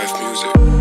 Live music.